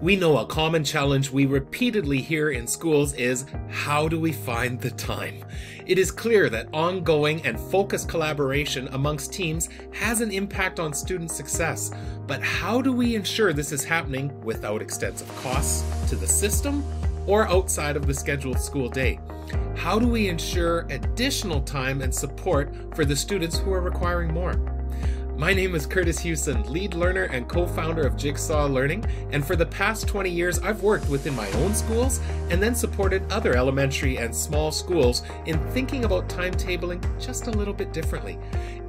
We know a common challenge we repeatedly hear in schools is how do we find the time? It is clear that ongoing and focused collaboration amongst teams has an impact on student success, but how do we ensure this is happening without extensive costs to the system or outside of the scheduled school day? How do we ensure additional time and support for the students who are requiring more? My name is Curtis Hewson, lead learner and co founder of Jigsaw Learning, and for the past 20 years, I've worked within my own schools and then supported other elementary and small schools in thinking about timetabling just a little bit differently.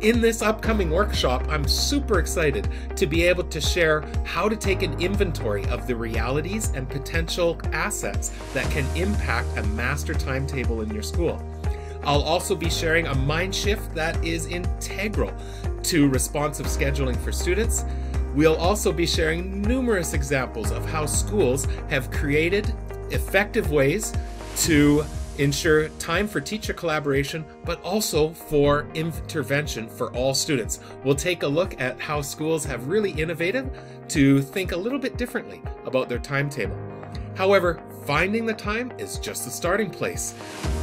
In this upcoming workshop, I'm super excited to be able to share how to take an inventory of the realities and potential assets that can impact a master timetable in your school. I'll also be sharing a mind shift that is integral to responsive scheduling for students. We'll also be sharing numerous examples of how schools have created effective ways to ensure time for teacher collaboration, but also for intervention for all students. We'll take a look at how schools have really innovated to think a little bit differently about their timetable. However, finding the time is just the starting place.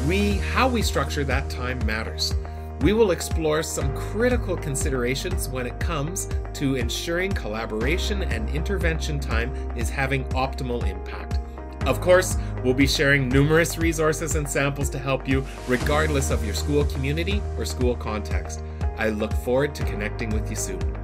We how we structure that time matters. We will explore some critical considerations when it comes to ensuring collaboration and intervention time is having optimal impact. Of course, we'll be sharing numerous resources and samples to help you, regardless of your school community or school context. I look forward to connecting with you soon.